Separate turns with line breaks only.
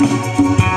you.